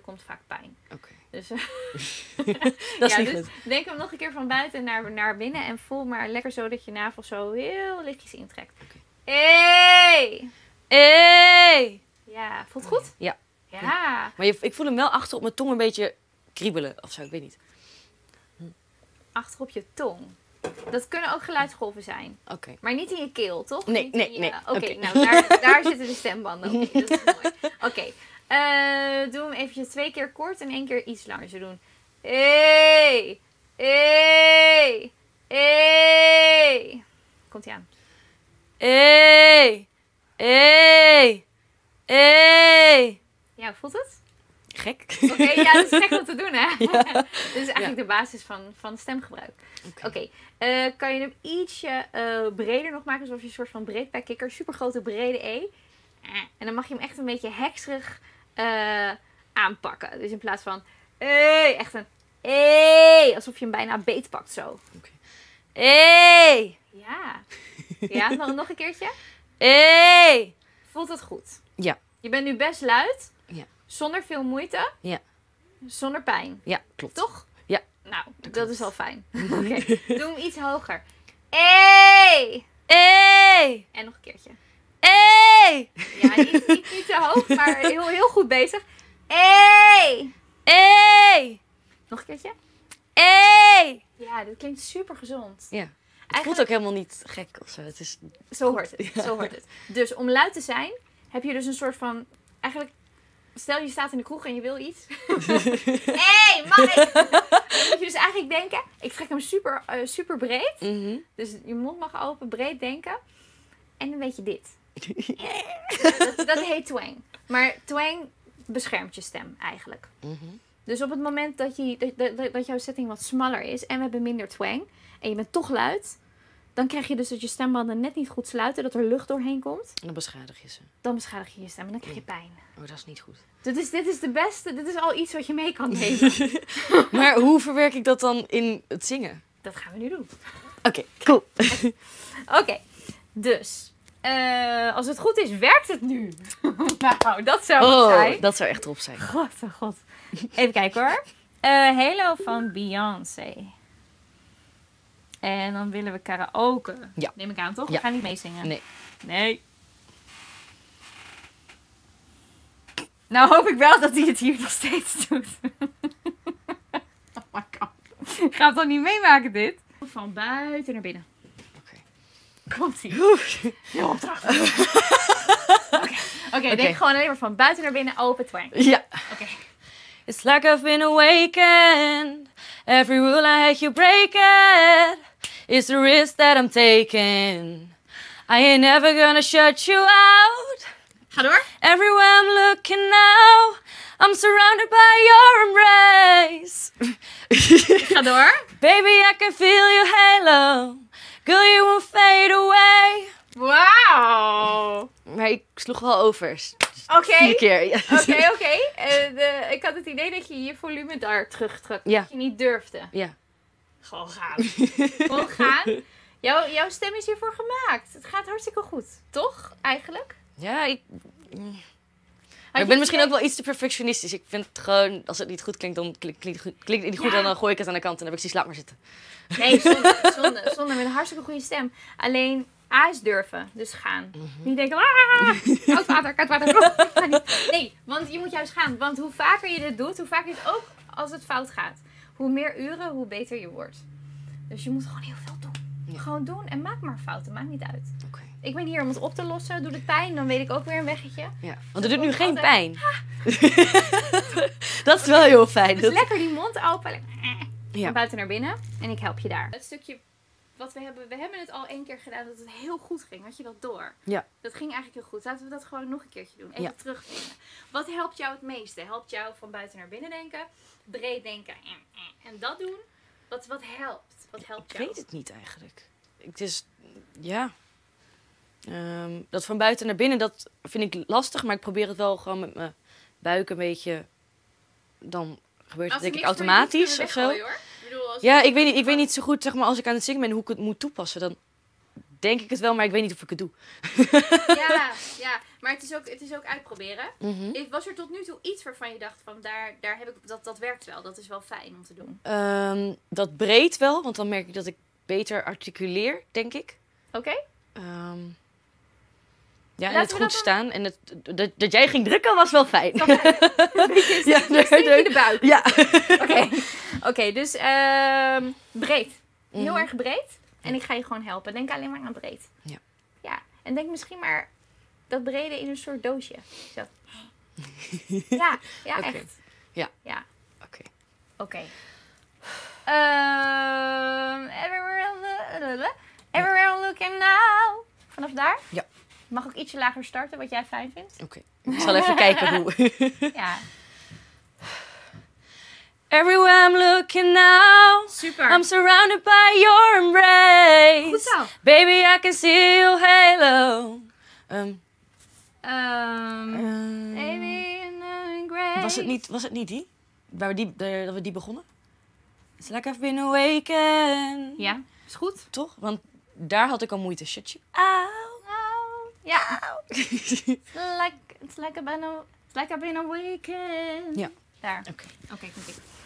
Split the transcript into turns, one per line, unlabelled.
komt vaak pijn.
Oké.
Dus,
Dat is
ja,
niet
dus
goed.
denk hem nog een keer van buiten naar, naar binnen en voel maar lekker zo dat je navel zo heel lichtjes intrekt.
Oké.
Hey!
Hey!
Ja, voelt goed?
Ja.
Ja.
Maar je, ik voel hem wel achter op mijn tong een beetje kriebelen of zo, ik weet niet.
Achter op je tong. Dat kunnen ook geluidsgolven zijn.
Oké.
Maar niet in je keel, toch?
Nee,
Niet
nee,
je-
nee.
Oké, nou daar, daar zitten de stembanden. Oké, dat is mooi. Oké, eh, doe hem eventjes twee keer kort en één keer iets langer. Zo doen. Hey, hey, hey. Komt ie aan.
Hey! Hey! Hey!
Ja, voelt het?
Gek.
Oké, ja, dat is gek om te doen, hè? Dit is eigenlijk de basis van, van stemgebruik.
Oké.
Eh, kan je hem ietsje eh, breder nog maken, alsof je een soort van breedbekkikker, super grote brede E. En dan mag je hem echt een beetje hekserig eh, aanpakken. Dus in plaats van, hey, echt een, hey, alsof je hem bijna beetpakt zo.
Hey!
Ja, ja, nog, nog een keertje.
Hey!
Voelt het goed?
Ja.
Je bent nu best luid,
Ja.
zonder veel moeite,
Ja.
zonder pijn.
Ja, klopt.
Toch?
Ja.
Nou, dat, is al fijn. Oké, doe hem iets hoger. Hey!
Hey!
En nog een keertje.
Hey!
Ja, niet, niet, niet te hoog, maar heel, heel goed bezig. Hey!
Hey!
Nog een keertje.
Hey!
Ja, dit klinkt super gezond.
Ja. Het voelt ook helemaal niet gek of zo. Het is...
zo hoort het. Zo hoort het. Dus om luid te zijn, heb je dus een soort van... Eigenlijk, stel je staat in de kroeg en je wil iets. hey, ik? Dan moet je dus eigenlijk denken, ik trek hem super, eh, super breed.
Mhm.
Dus je mond mag open, breed denken. En dan weet je dit. Dat, dat heet twang. Maar twang beschermt je stem eigenlijk.
Mhm.
Dus op het moment dat, je, dat, dat, dat jouw setting wat smaller is en we hebben minder twang en je bent toch luid, dan krijg je dus dat je stembanden net niet goed sluiten, dat er lucht doorheen komt.
En dan beschadig je ze.
Dan beschadig je je stem en dan krijg je pijn.
Oh, dat is niet goed.
Dit is, dit is de beste, dit is al iets wat je mee kan nemen.
Maar hoe verwerk ik dat dan in het zingen?
dat gaan we nu doen.
Oké, cool.
Oké, dus eh, als het goed is, werkt het nu. nou, dat zou goed
Oh,
zijn.
dat zou echt erop zijn.
God, oh god. Even kijken hoor. Eh, Halo van Beyoncé. En dan willen we karaoke.
Ja.
Neem ik aan, toch? We gaan niet meezingen.
Nee.
Nee. Nou hoop ik wel dat hij het hier nog steeds doet. oh my god. Ik ga het toch niet meemaken dit? Van buiten naar binnen.
Oké.
Komt ie. Heel opdracht. Oké, Oké, denk gewoon alleen maar van buiten naar binnen, open twang.
Ja.
Oké.
It's like I've been awakened. Every rule I had you break it. It's the risk that I'm taking. I ain't never gonna shut you out.
Ga door.
Everywhere I'm looking now, I'm surrounded by your embrace.
Ga door.
Baby, I can feel your halo. Maar ik sloeg wel over.
Oké.
Keer. Ja.
Oké, oké. Eh, Ik had het idee dat je je volume daar terugtrok.
Ja.
Dat je niet durfde.
ja.
Gewoon gaan. Gewoon gaan. Jouw, jouw stem is hiervoor gemaakt. Het gaat hartstikke goed. Toch? Eigenlijk?
Ja, ik, maar ik ben misschien ook wel iets te perfectionistisch. Ik vind het gewoon, als het niet goed klinkt, dan klinkt, klinkt, het goed- klinkt het niet goed.
Ja.
En dan gooi ik het aan de kant en dan heb ik zoiets, laat maar zitten.
Nee, zonde, zonde, zonde. Met een hartstikke goede stem. Alleen A is durven. Dus gaan. Niet denken, ah, koud water, koud water. Oh, ik ga niet. Nee, want je moet juist gaan. Want hoe vaker je dit doet, hoe vaker je het ook als het fout gaat. Hoe meer uren, hoe beter je wordt. Dus je moet gewoon heel veel doen.
Ja.
Gewoon doen en maak maar fouten. Maakt niet uit. Ik ben hier om het op te lossen. Doe het pijn, dan weet ik ook weer een weggetje.
Ja, want het doet nu geen
altijd-
pijn. dat is wel heel fijn.
Dus
Dat-
lekker die mond open. lekker,
Ja.
Van buiten naar binnen. En ik help je daar. Het stukje wat we hebben, we hebben het al één keer gedaan dat het heel goed ging. Had je dat door?
Ja.
Dat ging eigenlijk heel goed. Laten we dat gewoon nog een keertje doen. Even
Ja.
terugvinden. Wat helpt jou het meeste? Helpt jou van buiten naar binnen denken? Breed denken en, en, en dat doen? Wat, wat helpt? Wat helpt
Ik
jou?
weet het niet eigenlijk. Het is, ja. Ehm, dat van buiten naar binnen, dat vind ik lastig. Maar ik probeer het wel gewoon met mijn buik een beetje... Dan gebeurt het denk ik automatisch of zo.
hoor. Als
Ja, ik weet, niet, ik weet niet zo goed, zeg maar, als ik aan het zingen ben, hoe ik het moet toepassen. Dan denk ik het wel, maar ik weet niet of ik het doe.
Ja, ja. maar het is ook, het is ook uitproberen.
Mhm.
Was er tot nu toe iets waarvan je dacht van daar, daar heb ik, dat, dat werkt wel. Dat is wel fijn om te doen.
Ehm, dat breed wel, want dan merk ik dat ik beter articuleer, denk ik.
Oké?
Ehm, ja, en het goed staan. En het, dat, dat jij ging drukken was wel fijn.
Een beetje
Ja,
je de buik.
Ja.
Oké, Oké, dus ehm, breed. Heel
Mhm.
erg breed. En ik ga je gewoon helpen. Denk alleen maar aan breed.
Ja.
Ja. En denk misschien maar dat brede in een soort doosje. Zo. Ja, ja echt.
Ja.
Ja,
Oké.
oké. Ehm, everywhere, I'm lo- everywhere I'm looking now. Vanaf daar?
Ja.
Mag ook ietsje lager starten, wat jij fijn vindt.
Oké. Ik zal even kijken hoe.
Ja,
Everywhere I'm looking now,
super.
I'm surrounded by your embrace.
Goed zo.
Baby, I can see your halo. Ehm,
Ehm,
ehm,
Baby, in the grace.
was, het niet, was het niet die? Waar we die, eh, dat we die begonnen? It's like I've been awakened.
Ja, is goed.
Toch? Want daar had ik al moeite. Shut you out.
Ja. It's like, it's like I've been a, it's like I've been a weekend.
Ja.
Daar. Okay. Komt ie.